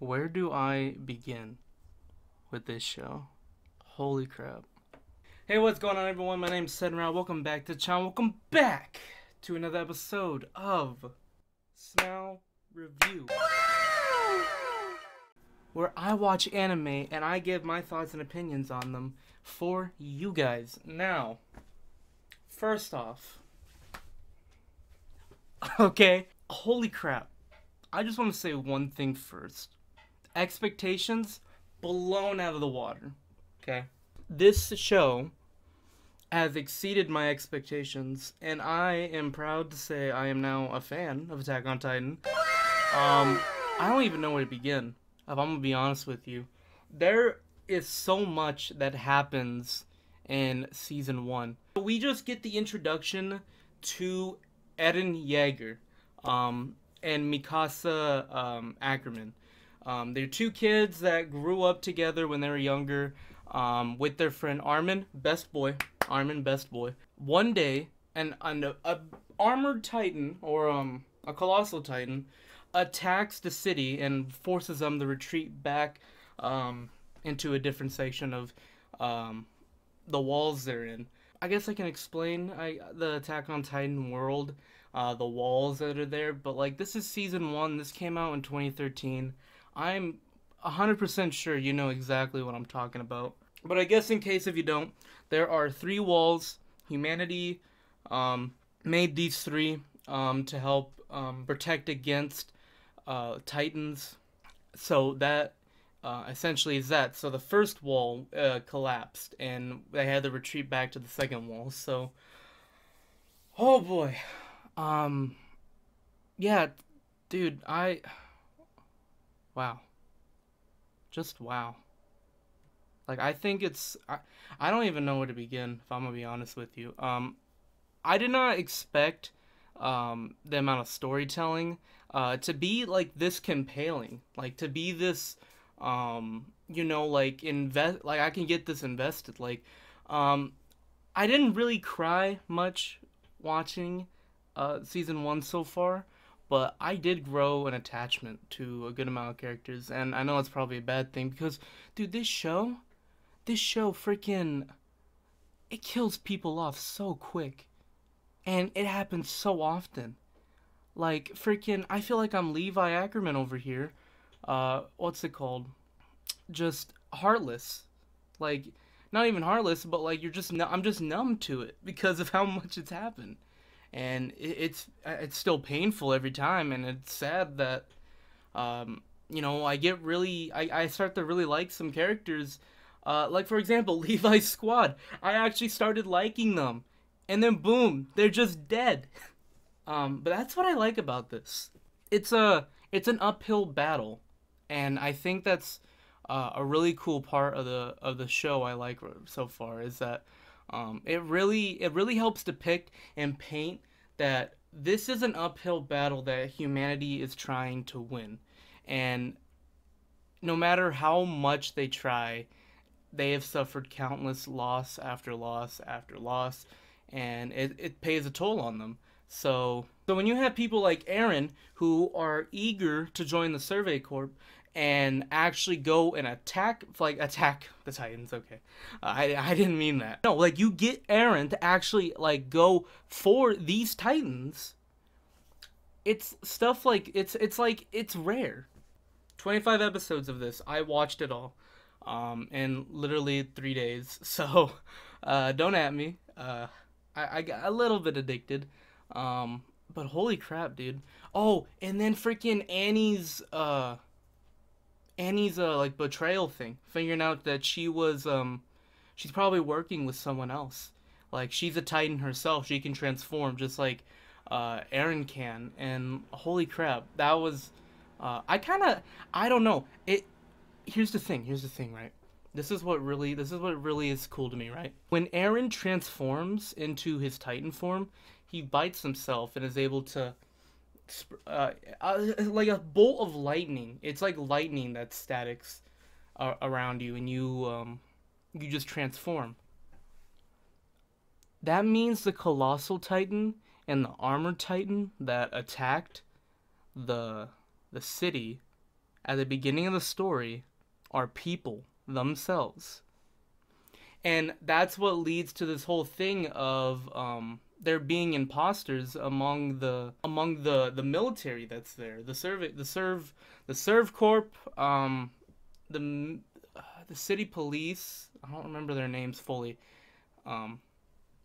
Where do I begin with this show? Holy crap. Hey, what's going on, everyone? My name's Senrab. Welcome back to the channel. Welcome back to another episode of SMAL Review. Where I watch anime and I give my thoughts and opinions on them for you guys. Now, first off, okay, holy crap. I just want to say one thing first. Expectations blown out of the water. Okay. This show has exceeded my expectations, and I am proud to say I am now a fan of Attack on Titan. Um, I don't even know where to begin, if I'm gonna be honest with you. There is so much that happens in season one. We just get the introduction to Eren Yeager um, and Mikasa um, Ackerman. Um, they're two kids that grew up together when they were younger um, with their friend Armin, best boy. Armin, best boy. One day, an, an a armored titan or um a colossal titan attacks the city and forces them to retreat back um into a different section of um the walls they're in. I guess I can explain I the Attack on Titan world, uh, the walls that are there, but like this is season one. This came out in 2013. I'm 100% sure you know exactly what I'm talking about. But I guess in case if you don't, there are three walls. Humanity um, made these three um, to help um, protect against uh, titans. So that uh, essentially is that. So the first wall uh, collapsed, and they had to retreat back to the second wall. So, oh boy, um, yeah, dude, I Wow. Just wow. Like I think it's I, I don't even know where to begin if I'm gonna be honest with you. Um I did not expect um the amount of storytelling uh to be like this compelling. Like to be this um you know like invest like I can get this invested. Like um I didn't really cry much watching uh season 1 so far but I did grow an attachment to a good amount of characters, and I know it's probably a bad thing because, dude, this show, this show freaking, it kills people off so quick, and it happens so often. Like freaking, I feel like I'm Levi Ackerman over here. Uh, what's it called? Just heartless, like not even heartless, but like you're just I'm just numb to it because of how much it's happened and it's it's still painful every time, and it's sad that um, you know I get really I, I start to really like some characters. Uh, like for example, Levi's squad. I actually started liking them, and then boom, they're just dead. Um, but that's what I like about this. It's a it's an uphill battle, and I think that's uh, a really cool part of the of the show I like so far is that um, it really it really helps depict and paint that this is an uphill battle that humanity is trying to win, and no matter how much they try, they have suffered countless loss after loss after loss, and it, it pays a toll on them. So, so when you have people like Eren who are eager to join the Survey Corps and actually go and attack like attack the titans okay. I i didn't mean that. No like you get eren to actually like go for these titans. It's stuff like it's it's like it's rare. 25 episodes of this i watched it all um in literally three days. So uh don't at me. Uh i i got a little bit addicted um but holy crap dude. Oh and then freaking annie's uh Annie's uh, like betrayal thing, figuring out that she was um she's probably working with someone else. Like she's a Titan herself, she can transform just like uh Eren can. And holy crap, that was uh I kind of I don't know. It here's the thing, here's the thing, right? This is what really this is what really is cool to me, right? When Eren transforms into his Titan form, he bites himself and is able to uh, uh, like a bolt of lightning. It's like lightning that statics uh, around you, and you um, you just transform. That means the colossal titan and the armored titan that attacked the the city at the beginning of the story are people themselves. And that's what leads to this whole thing of um, there being imposters among the among the the military that's there. The serve the serve the serve corp um, the uh, the city police. I don't remember their names fully. Um,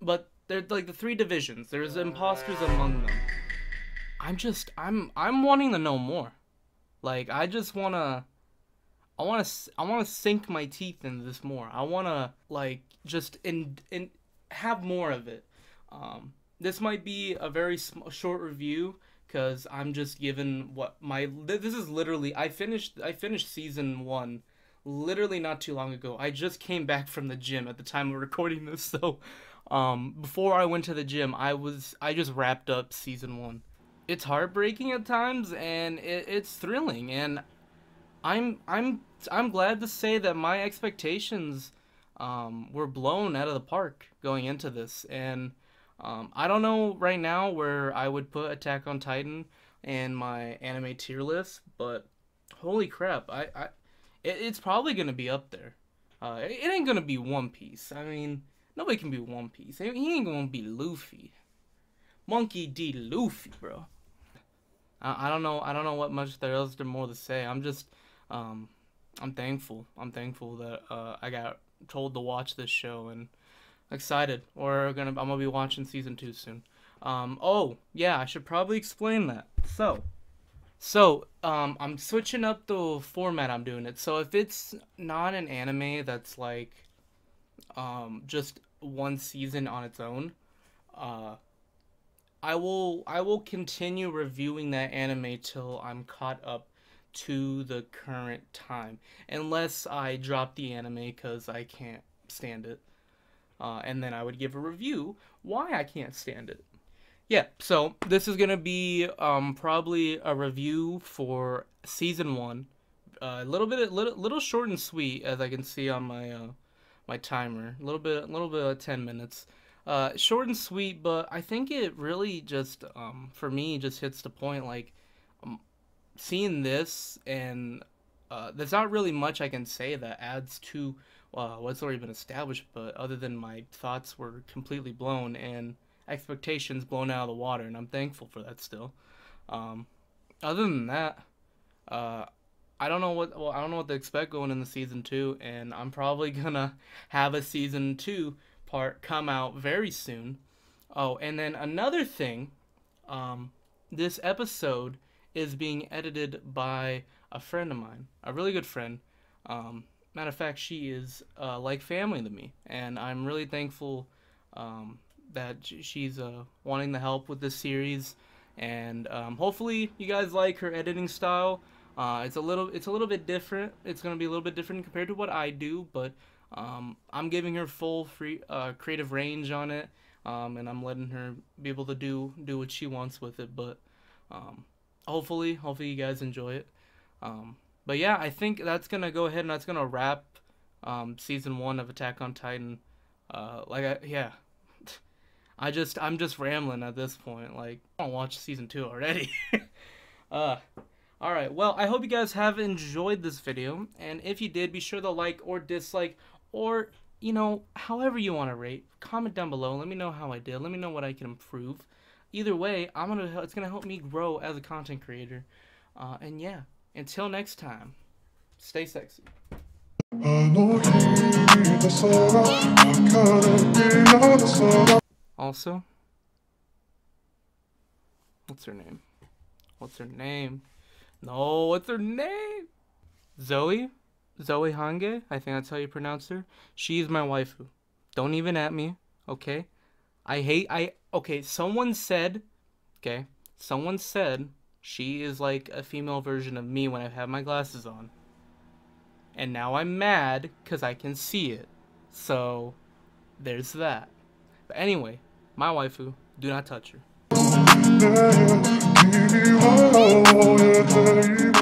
but they're like the three divisions. There's imposters among them. I'm just I'm I'm wanting to know more. Like I just wanna I wanna I wanna sink my teeth into this more. I wanna like just in in have more of it. Um, this might be a very sm- short review because I'm just given what my this is literally I finished I finished season one literally not too long ago. I just came back from the gym at the time of recording this, so um, before I went to the gym, I was I just wrapped up season one. It's heartbreaking at times, and it, it's thrilling, and I'm I'm I'm glad to say that my expectations um, were blown out of the park going into this, and um, I don't know right now where I would put Attack on Titan in my anime tier list, but holy crap, I, I it, it's probably gonna be up there. Uh, it, ain't gonna be One Piece. I mean, nobody can be One Piece. He ain't gonna be Luffy. Monkey D. Luffy, bro. I, I don't know. I don't know what much there else there more to say. I'm just, um, I'm thankful. I'm thankful that uh, I got told to watch this show and excited. We're gonna. I'm gonna be watching season two soon. Um. Oh yeah, I should probably explain that. So, so, um, I'm switching up the format I'm doing it. So if it's not an anime that's like, um, just one season on its own, uh, I will I will continue reviewing that anime till I'm caught up to the current time, unless I drop the anime because I can't stand it, uh, and then I would give a review why I can't stand it yeah, so this is gonna be um, probably a review for season one. Uh, a little bit, little, little short and sweet, as I can see on my uh, my timer. A little bit, a little bit of ten minutes. Uh, short and sweet, but I think it really just, um, for me, just hits the point. Like, seeing this, and uh, there's not really much I can say that adds to uh, what's already been established. But other than my thoughts were completely blown, and expectations blown out of the water, and I'm thankful for that still. Um, other than that, uh, I don't know what well I don't know what to expect going into season two, and I'm probably gonna have a season two part come out very soon. Oh, and then another thing, um, this episode is being edited by a friend of mine, a really good friend. Um, matter of fact, she is uh, like family to me, and I'm really thankful um, that she's uh, wanting the help with this series, and um, hopefully you guys like her editing style. Uh, it's a little it's a little bit different. It's gonna be a little bit different compared to what I do, but um, I'm giving her full free uh, creative range on it, um, and I'm letting her be able to do do what she wants with it. But um, hopefully, hopefully you guys enjoy it. Um, but yeah, I think that's gonna go ahead and that's gonna wrap um, season one of Attack on Titan. Uh, like I, yeah, I just I'm just rambling at this point. Like I to watch season two already. uh, all right. Well, I hope you guys have enjoyed this video, and if you did, be sure to like or dislike or you know however you want to rate. Comment down below. Let me know how I did. Let me know what I can improve. Either way, I'm gonna it's gonna help me grow as a content creator. Uh, and yeah, until next time, stay sexy. Also, what's her name? What's her name? No, what's her name? Zoe? Zoe Hange? I think that's how you pronounce her. She's my waifu. Don't even at me, okay? I hate, I, okay, someone said, okay, someone said she is like a female version of me when I have my glasses on. And now I'm mad because I can see it. So, there's that. But anyway, my waifu, do not touch her.